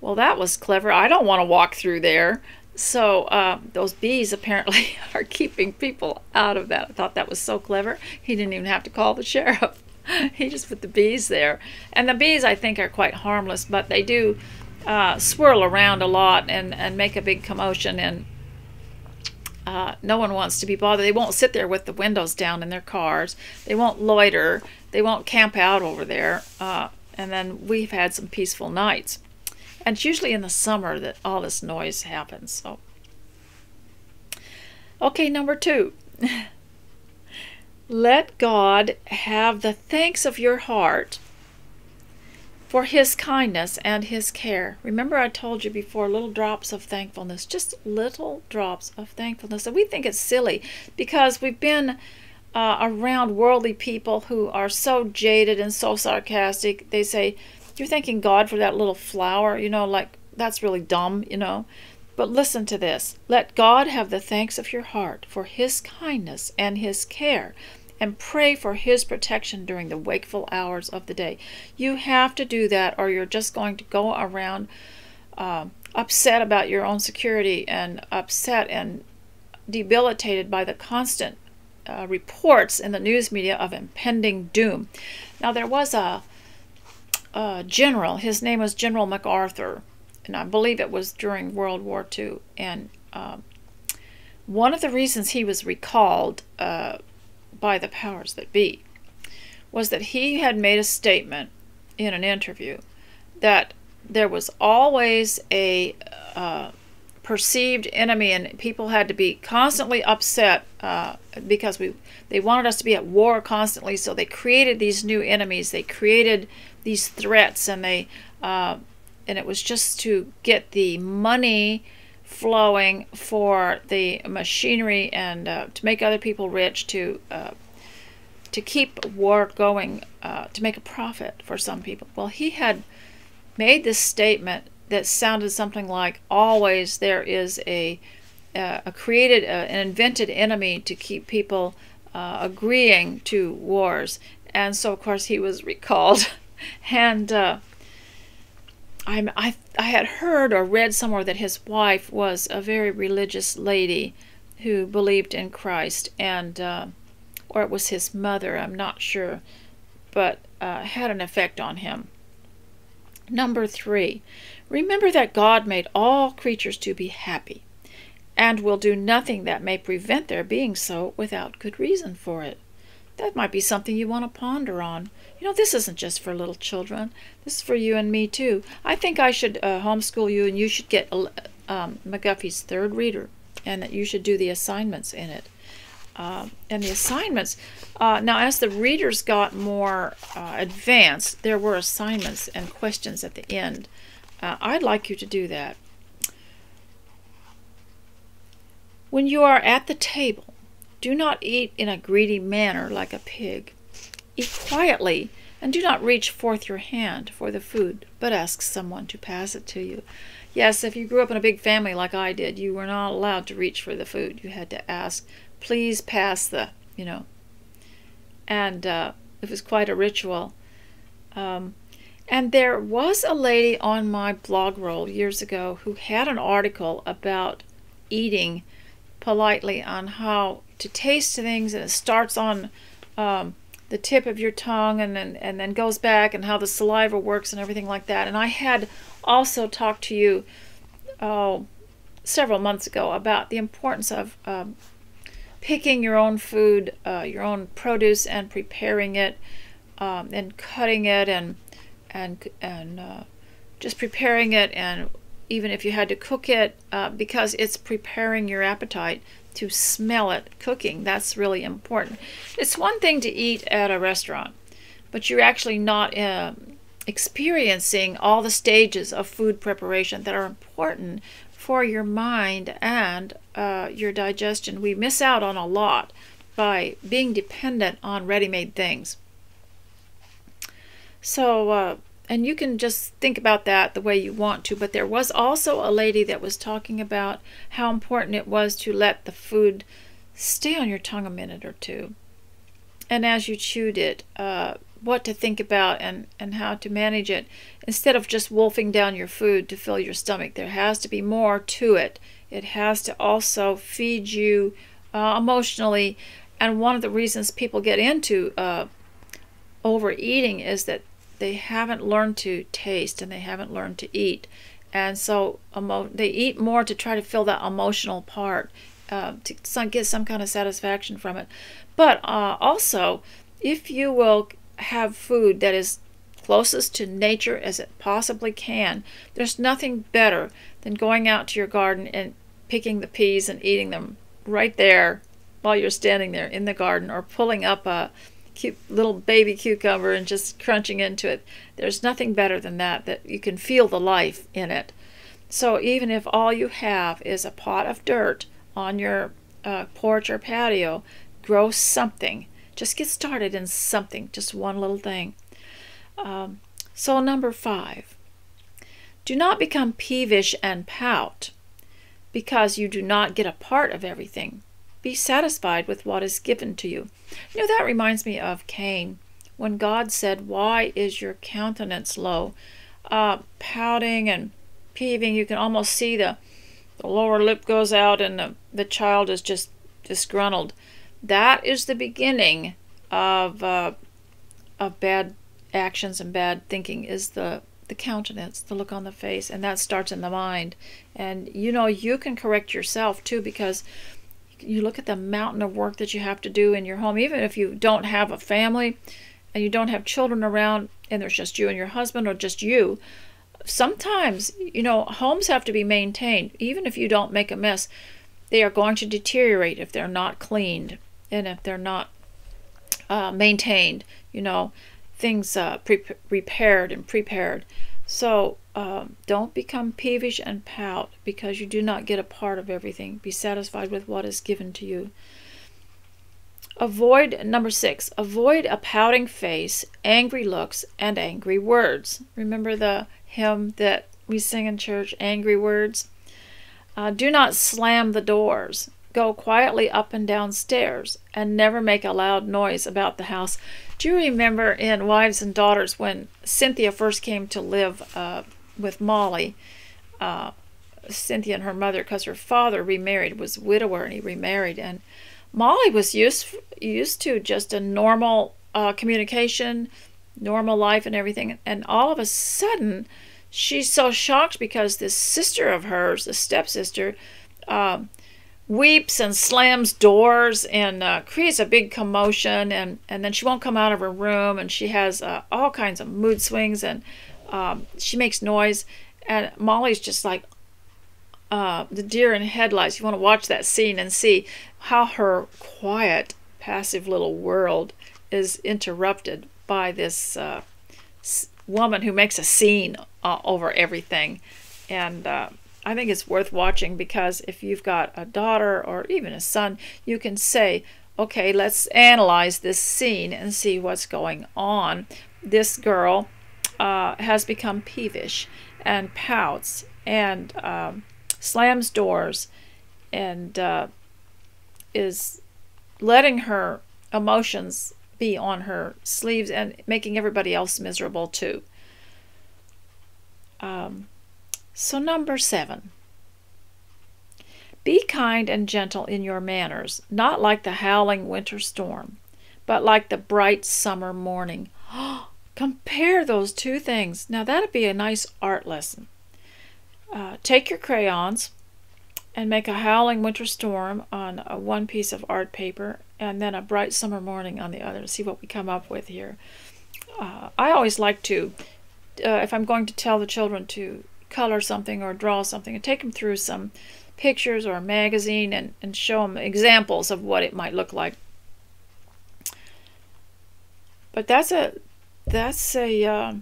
Well, that was clever. I don't want to walk through there. So uh, those bees apparently [LAUGHS] are keeping people out of that. I thought that was so clever. He didn't even have to call the [LAUGHS] sheriff. he just put the bees there. And the bees, I think, are quite harmless, but they do uh, swirl around a lot and, and make a big commotion. And uh, no one wants to be bothered. They won't sit there with the windows down in their cars. They won't loiter. They won't camp out over there. Uh, and then we've had some peaceful nights. And it's usually in the summer that all this noise happens. So, okay, number two. [LAUGHS] Let God have the thanks of your heart for his kindness and his care. Remember, I told you before little drops of thankfulness, just little drops of thankfulness. And we think it's silly because we've been uh, around worldly people who are so jaded and so sarcastic. They say, You're thanking God for that little flower, you know, like that's really dumb, you know. But listen to this let God have the thanks of your heart for his kindness and his care and pray for His protection during the wakeful hours of the day. You have to do that, or you're just going to go around uh, upset about your own security and upset and debilitated by the constant uh, reports in the news media of impending doom. Now, there was a, a general, his name was General MacArthur, and I believe it was during World War II. And uh, one of the reasons he was recalled uh, by the powers that be was that he had made a statement in an interview that there was always a uh, perceived enemy and people had to be constantly upset uh, because we they wanted us to be at war constantly. So they created these new enemies. They created these threats and they uh, and it was just to get the money flowing for the machinery and uh, to make other people rich, to uh, to keep war going, uh, to make a profit for some people. Well, he had made this statement that sounded something like, "Always there is a uh, a created, uh, an invented enemy to keep people uh, agreeing to wars." And so, of course, he was recalled, [LAUGHS] and I'm, I, I had heard or read somewhere that his wife was a very religious lady who believed in Christ, and uh, or it was his mother, I'm not sure, but uh, had an effect on him. Number three, remember that God made all creatures to be happy, and will do nothing that may prevent their being so without good reason for it. That might be something you want to ponder on. You know, this isn't just for little children. This is for you and me too. I think I should uh, homeschool you, and you should get um, McGuffey's third reader, and that you should do the assignments in it. Uh, and the assignments. Uh, now, as the readers got more uh, advanced, there were assignments and questions at the end. Uh, I'd like you to do that. When you are at the table, do not eat in a greedy manner like a pig. Eat quietly, and do not reach forth your hand for the food, but ask someone to pass it to you. Yes, if you grew up in a big family like I did, you were not allowed to reach for the food. You had to ask, please pass the, you know. And uh, it was quite a ritual. Um, and there was a lady on my blog roll years ago who had an article about eating politely on how to taste things, and it starts on um, the tip of your tongue and then and then goes back, and how the saliva works and everything like that. And I had also talked to you oh, several months ago about the importance of um, picking your own food, uh, your own produce, and preparing it, um, and cutting it, and and and uh, just preparing it, and even if you had to cook it, uh, because it's preparing your appetite to smell it cooking. That's really important. It's one thing to eat at a restaurant, but you're actually not uh, experiencing all the stages of food preparation that are important for your mind and uh, your digestion. We miss out on a lot by being dependent on ready made things. So, uh, and you can just think about that the way you want to. But there was also a lady that was talking about how important it was to let the food stay on your tongue a minute or two. And as you chewed it, uh, what to think about and, and how to manage it instead of just wolfing down your food to fill your stomach. There has to be more to it. It has to also feed you uh, emotionally. And one of the reasons people get into uh, overeating is that they haven't learned to taste and they haven't learned to eat. And so emo- they eat more to try to fill that emotional part, uh, to some, get some kind of satisfaction from it. But uh, also, if you will have food that is closest to nature as it possibly can, there's nothing better than going out to your garden and picking the peas and eating them right there while you're standing there in the garden or pulling up a little baby cucumber and just crunching into it. There's nothing better than that, that you can feel the life in it. So even if all you have is a pot of dirt on your uh, porch or patio, grow something. Just get started in something, just one little thing. Um, so, number five, do not become peevish and pout because you do not get a part of everything. Be satisfied with what is given to you. You know, that reminds me of Cain. When God said, Why is your countenance low? Uh, pouting and peeving, you can almost see the, the lower lip goes out and the, the child is just disgruntled. That is the beginning of, uh, of bad actions and bad thinking, is the the countenance, the look on the face, and that starts in the mind. And you know, you can correct yourself too because you look at the mountain of work that you have to do in your home, even if you don't have a family and you don't have children around and there's just you and your husband or just you. Sometimes, you know, homes have to be maintained. Even if you don't make a mess, they are going to deteriorate if they're not cleaned and if they're not uh, maintained, you know, things uh, repaired and prepared. So um, don't become peevish and pout because you do not get a part of everything. Be satisfied with what is given to you. Avoid, number six, avoid a pouting face, angry looks, and angry words. Remember the hymn that we sing in church, Angry Words? Uh, do not slam the doors. Go quietly up and down stairs and never make a loud noise about the house. Do you remember in Wives and Daughters when Cynthia first came to live uh, with Molly, uh, Cynthia and her mother, because her father remarried, was widower, and he remarried. And Molly was used used to just a normal uh, communication, normal life, and everything. And all of a sudden, she's so shocked because this sister of hers, the stepsister, uh, weeps and slams doors and uh, creates a big commotion. And, and then she won't come out of her room, and she has uh, all kinds of mood swings, and um, she makes noise. And Molly's just like, uh, the deer in headlights. You want to watch that scene and see how her quiet, passive little world is interrupted by this uh, woman who makes a scene uh, over everything. And uh, I think it's worth watching because if you've got a daughter or even a son, you can say, okay, let's analyze this scene and see what's going on. This girl uh, has become peevish and pouts and um, slams doors and uh, is letting her emotions be on her sleeves and making everybody else miserable too. Um, so, number seven. Be kind and gentle in your manners, not like the howling winter storm, but like the bright summer morning. [GASPS] Compare those two things. Now, that'd be a nice art lesson. Uh, take your crayons and make a howling winter storm on a one piece of art paper and then a bright summer morning on the other see what we come up with here. Uh, I always like to, uh, if I'm going to tell the children to color something or draw something, and take them through some pictures or a magazine and, and show them examples of what it might look like. But that's a that's a uh,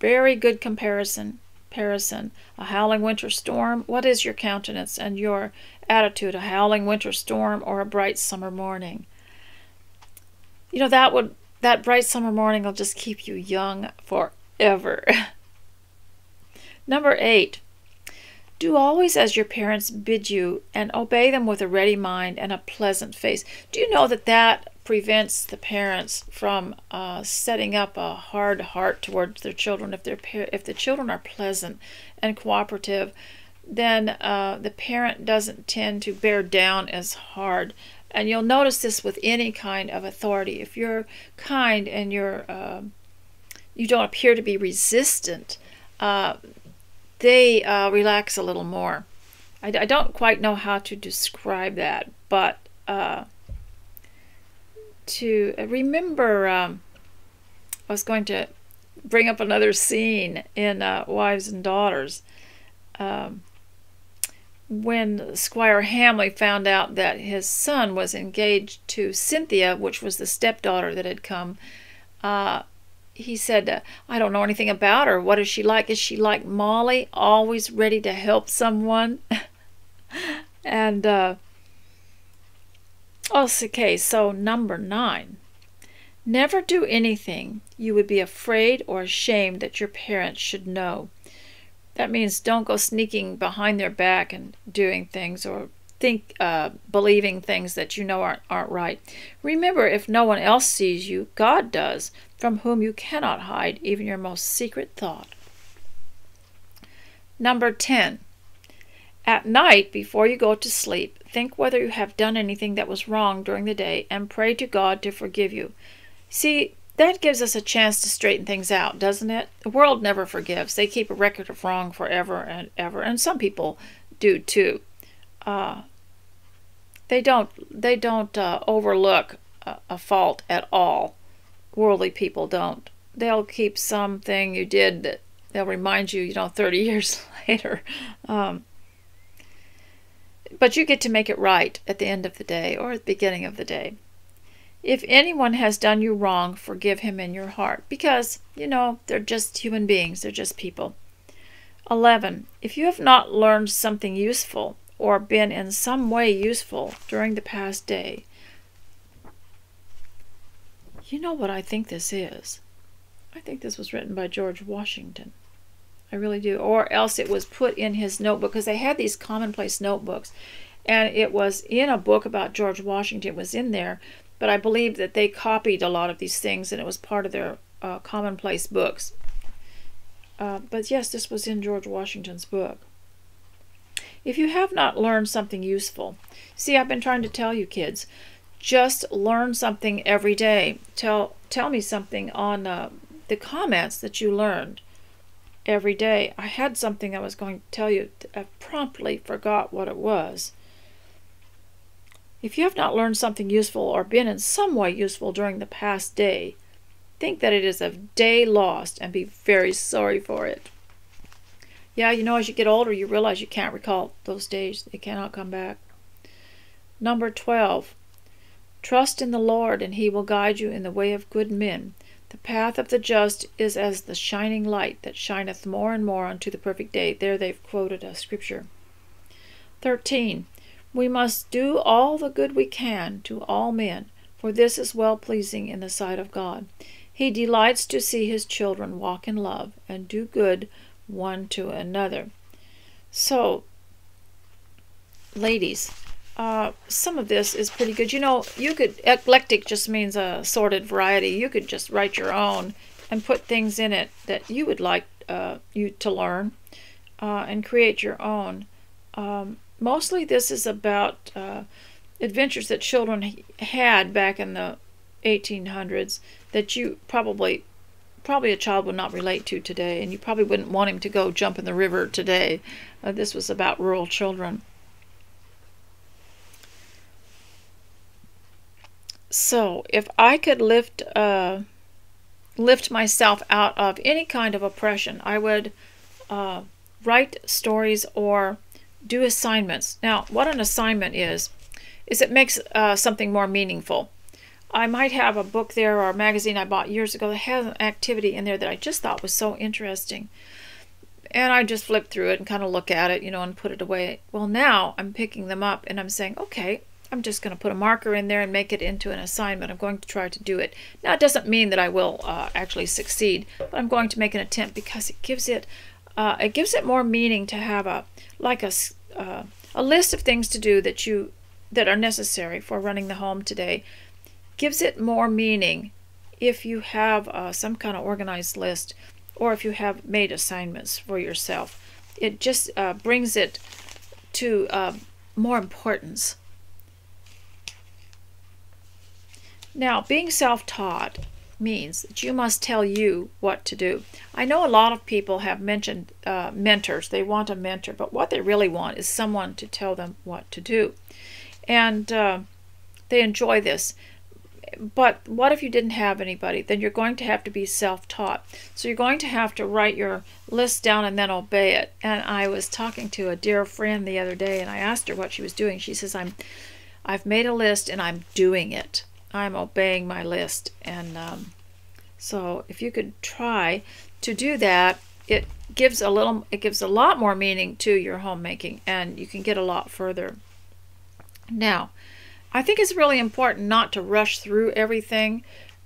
very good comparison comparison. A howling winter storm, what is your countenance and your attitude? A howling winter storm or a bright summer morning? You know, that would that bright summer morning will just keep you young forever. [LAUGHS] Number eight, do always as your parents bid you and obey them with a ready mind and a pleasant face. Do you know that that prevents the parents from uh, setting up a hard heart towards their children. If their if the children are pleasant and cooperative, then uh, the parent doesn't tend to bear down as hard. And you'll notice this with any kind of authority. If you're kind and you're uh, you don't appear to be resistant, uh, they uh, relax a little more. I, I, don't quite know how to describe that, but uh, to remember. Um, I was going to bring up another scene in uh, Wives and Daughters. Um, when Squire Hamley found out that his son was engaged to Cynthia, which was the stepdaughter that had come, uh, he said, uh, I don't know anything about her. What is she like? Is she like Molly, always ready to help someone? [LAUGHS] and uh, Okay, so number nine. Never do anything you would be afraid or ashamed that your parents should know. That means don't go sneaking behind their back and doing things or think uh, believing things that you know aren't, aren't right. Remember, if no one else sees you, God does, from whom you cannot hide even your most secret thought. Number 10. At night, before you go to sleep, think whether you have done anything that was wrong during the day and pray to God to forgive you. See, that gives us a chance to straighten things out, doesn't it? The world never forgives. They keep a record of wrong forever and ever, and some people do too. Uh, they don't. They don't uh, overlook a, a fault at all. Worldly people don't. They'll keep something you did that they'll remind you, you know, 30 [LAUGHS] years later. Um, but you get to make it right at the end of the day or at the beginning of the day. If anyone has done you wrong, forgive him in your heart because, you know, they're just human beings, they're just people. 11. If you have not learned something useful or been in some way useful during the past day, you know what I think this is? I think this was written by George Washington. I really do. Or else it was put in his notebook because they had these commonplace notebooks. And it was in a book about George Washington. It was in there. But I believe that they copied a lot of these things and it was part of their uh, commonplace books. Uh, but yes, this was in George Washington's book. If you have not learned something useful, see, I've been trying to tell you kids, just learn something every day. Tell tell me something on uh, the comments that you learned every day. I had something I was going to tell you. I promptly forgot what it was. If you have not learned something useful or been in some way useful during the past day, think that it is a day lost and be very sorry for it. Yeah, you know, as you get older, you realize you can't recall those days. They cannot come back. Number 12. Trust in the Lord, and he will guide you in the way of good men. The path of the just is as the shining light that shineth more and more unto the perfect day. There they've quoted a scripture. 13. We must do all the good we can to all men, for this is well pleasing in the sight of God. He delights to see his children walk in love and do good one to another. So, ladies, uh, some of this is pretty good. You know, you could, eclectic just means a sorted variety. You could just write your own and put things in it that you would like uh, you to learn uh, and create your own. Um, mostly this is about uh, adventures that children had back in the 1800s that you probably probably a child would not relate to today and you probably wouldn't want him to go jump in the river today. Uh, this was about rural children. So, if I could lift uh, lift myself out of any kind of oppression, I would uh, write stories or do assignments. Now, what an assignment is, is it makes uh, something more meaningful. I might have a book there or a magazine I bought years ago that has an activity in there that I just thought was so interesting. And I just flip through it and kind of look at it, you know, and put it away. Well, now I'm picking them up and I'm saying, okay, I'm just going to put a marker in there and make it into an assignment. I'm going to try to do it. Now, it doesn't mean that I will uh, actually succeed, but I'm going to make an attempt because it gives it uh, it gives it more meaning to have a like a uh, a list of things to do that you that are necessary for running the home today. Gives it more meaning if you have uh, some kind of organized list or if you have made assignments for yourself. It just uh, brings it to uh, more importance. Now, being self taught means that you must tell you what to do. I know a lot of people have mentioned uh, mentors. They want a mentor, but what they really want is someone to tell them what to do. And uh, they enjoy this. But what if you didn't have anybody? Then you're going to have to be self taught. So you're going to have to write your list down and then obey it. And I was talking to a dear friend the other day and I asked her what she was doing. She says, I'm I've made a list and I'm doing it. I'm obeying my list. And um, so if you could try to do that, it gives a little, it gives a lot more meaning to your homemaking and you can get a lot further. Now, I think it's really important not to rush through everything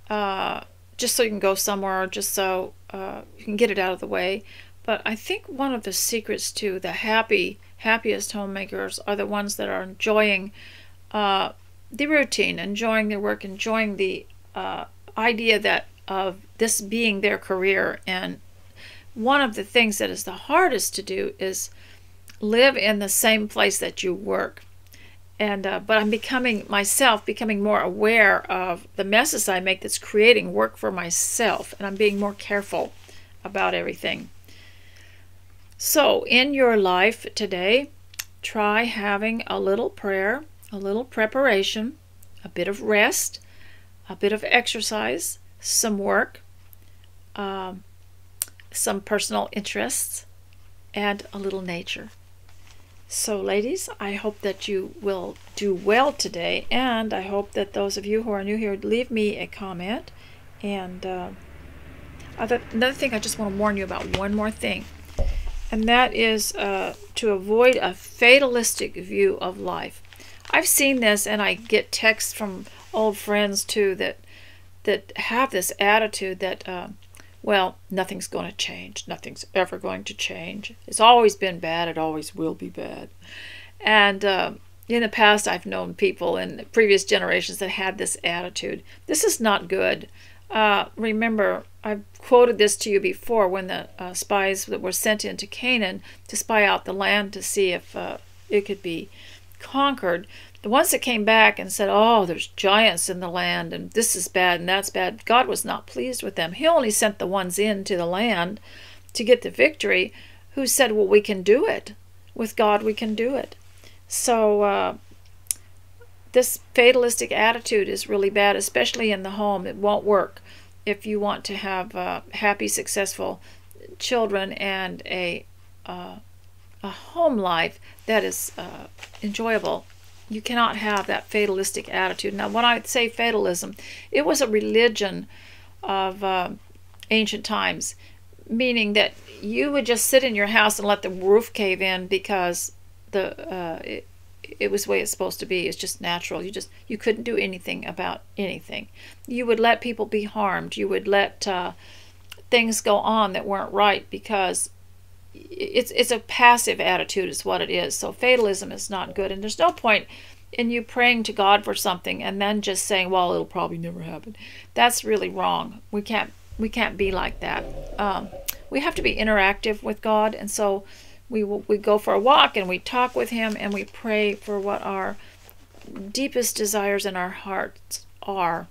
uh, just so you can go somewhere just so uh, you can get it out of the way. But I think one of the secrets to the happy, happiest homemakers are the ones that are enjoying uh, the routine, enjoying their work, enjoying the uh, idea that of this being their career. And one of the things that is the hardest to do is live in the same place that you work. And uh, but I'm becoming myself, becoming more aware of the messes I make that's creating work for myself, and I'm being more careful about everything. So in your life today, try having a little prayer a little preparation, a bit of rest, a bit of exercise, some work, um, some personal interests, and a little nature. So, ladies, I hope that you will do well today, and I hope that those of you who are new here leave me a comment. And uh, another thing, I just want to warn you about one more thing, and that is uh, to avoid a fatalistic view of life. I've seen this, and I get texts from old friends too that that have this attitude that, uh, well, nothing's going to change. Nothing's ever going to change. It's always been bad. It always will be bad. And uh, in the past, I've known people in previous generations that had this attitude. This is not good. uh, remember, I've quoted this to you before when the uh, spies that were sent into Canaan to spy out the land to see if uh, it could be conquered. The ones that came back and said, Oh, there's giants in the land, and this is bad and that's bad, God was not pleased with them. He only sent the ones into the land to get the victory who said, Well, we can do it. With God, we can do it. So, uh, this fatalistic attitude is really bad, especially in the home. It won't work if you want to have uh, happy, successful children and a uh, a home life that is uh, enjoyable. You cannot have that fatalistic attitude. Now, when I say fatalism, it was a religion of uh, ancient times, meaning that you would just sit in your house and let the roof cave in because the uh, it, it was the way it's supposed to be. It's just natural. You just you couldn't do anything about anything. You would let people be harmed. You would let uh, things go on that weren't right because it's it's a passive attitude is what it is. So fatalism is not good, and there's no point in you praying to God for something and then just saying, "Well, it'll probably never happen." That's really wrong. We can't we can't be like that. Um, we have to be interactive with God, and so we we go for a walk and we talk with him and we pray for what our deepest desires in our hearts are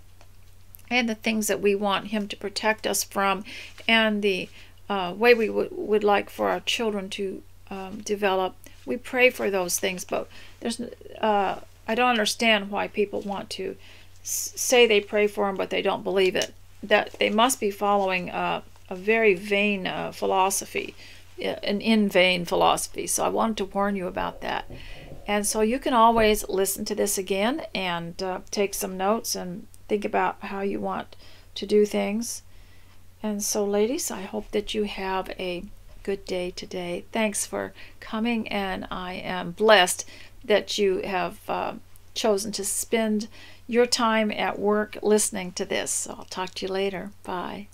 and the things that we want him to protect us from and the uh, way we would, would like for our children to um, develop we pray for those things but there's uh, i don't understand why people want to say they pray for them but they don't believe it that they must be following uh, a very vain uh, philosophy an in vain philosophy. So I wanted to warn you about that. And so you can always listen to this again and uh, take some notes and think about how you want to do things. And so, ladies, I hope that you have a good day today. Thanks for coming, and I am blessed that you have uh, chosen to spend your time at work listening to this. I'll talk to you later. Bye.